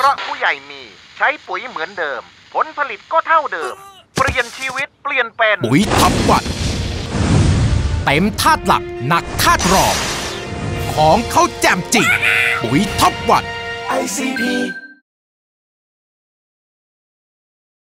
เพราะผู้ใหญ่มี ใช้ปุ๋ยเหมือนเดิม ผลผลิตก็เท่าเดิม เปลี่ยนชีวิตเปลี่ยนเป็นปุ๋ยทับวัดเต็มธาตุหลักหนักธาตุรองของเขาแจ่มจริงปุ๋ยทับวัด ICP